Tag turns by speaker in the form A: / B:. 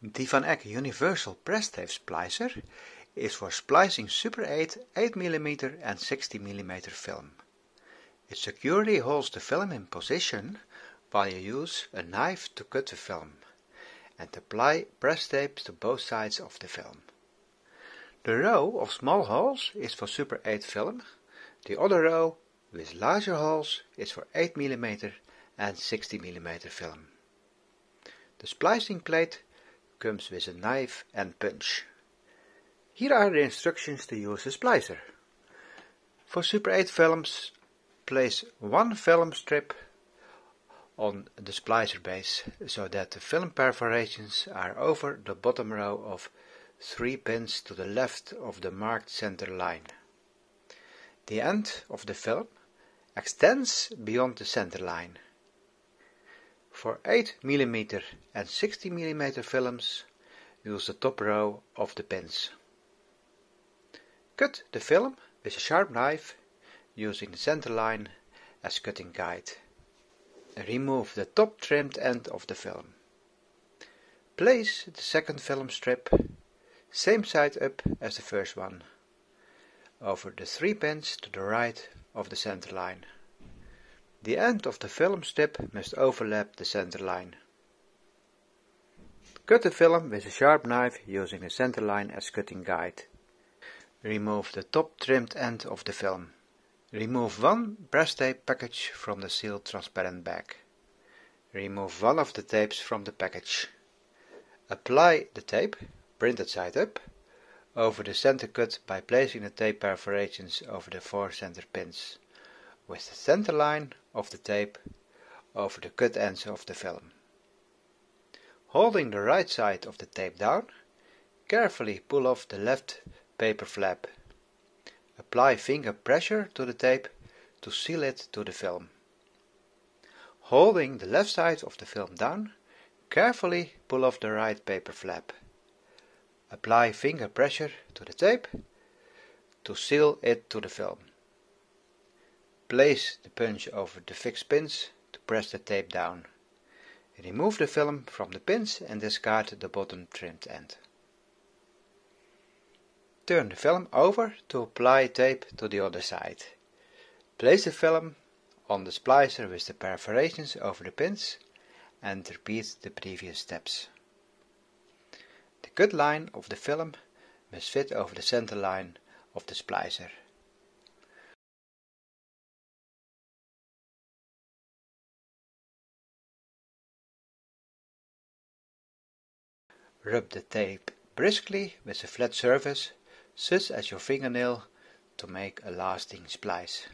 A: The Van Eck Universal Presstape Splicer is for splicing Super 8 8mm and 16mm film. It securely holds the film in position while you use a knife to cut the film and apply press tape to both sides of the film. The row of small holes is for Super 8 film, the other row with larger holes is for 8mm and 16mm film. The splicing plate comes with a knife and punch. Here are the instructions to use a splicer. For Super 8 films, place one film strip on the splicer base so that the film perforations are over the bottom row of three pins to the left of the marked center line. The end of the film extends beyond the center line. For 8 mm and 16 mm films, use the top row of the pins. Cut the film with a sharp knife using the center line as cutting guide. Remove the top trimmed end of the film. Place the second film strip, same side up as the first one, over the three pins to the right of the center line. The end of the film strip must overlap the center line. Cut the film with a sharp knife using the center line as cutting guide. Remove the top trimmed end of the film. Remove one press tape package from the sealed transparent bag. Remove one of the tapes from the package. Apply the tape, printed side up, over the center cut by placing the tape perforations over the four center pins with the center line of the tape over the cut ends of the film. Holding the right side of the tape down, carefully pull off the left paper flap. Apply finger pressure to the tape to seal it to the film. Holding the left side of the film down, carefully pull off the right paper flap. Apply finger pressure to the tape to seal it to the film. Place the punch over the fixed pins to press the tape down. Remove the film from the pins and discard the bottom trimmed end. Turn the film over to apply tape to the other side. Place the film on the splicer with the perforations over the pins and repeat the previous steps. The cut line of the film must fit over the center line of the splicer. Rub the tape briskly with a flat surface, such as your fingernail, to make a lasting splice.